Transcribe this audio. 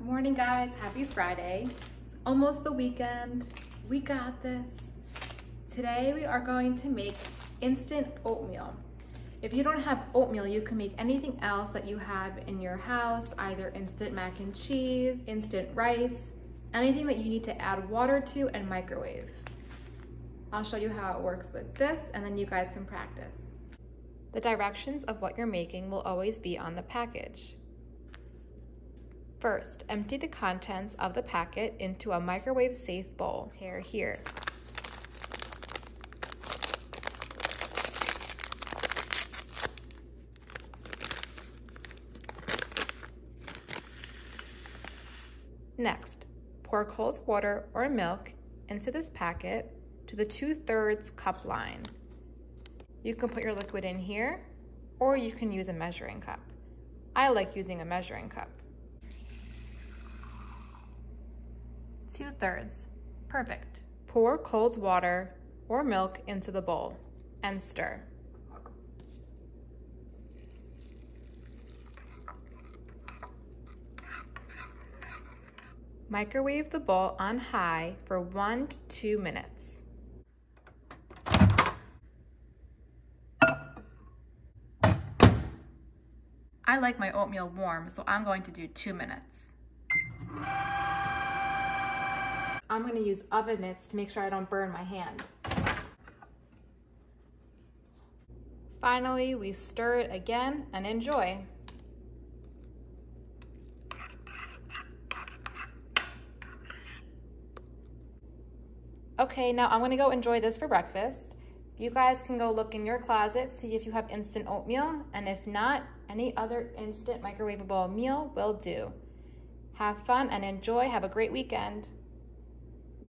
Good morning, guys. Happy Friday. It's almost the weekend. We got this. Today, we are going to make instant oatmeal. If you don't have oatmeal, you can make anything else that you have in your house, either instant mac and cheese, instant rice, anything that you need to add water to and microwave. I'll show you how it works with this and then you guys can practice. The directions of what you're making will always be on the package. First, empty the contents of the packet into a microwave safe bowl. Tear here. Next, pour cold water or milk into this packet to the 2 thirds cup line. You can put your liquid in here or you can use a measuring cup. I like using a measuring cup. 2 thirds, perfect. Pour cold water or milk into the bowl and stir. Microwave the bowl on high for one to two minutes. I like my oatmeal warm, so I'm going to do two minutes. I'm gonna use oven mitts to make sure I don't burn my hand. Finally, we stir it again and enjoy. Okay, now I'm gonna go enjoy this for breakfast. You guys can go look in your closet, see if you have instant oatmeal, and if not, any other instant microwavable meal will do. Have fun and enjoy. Have a great weekend.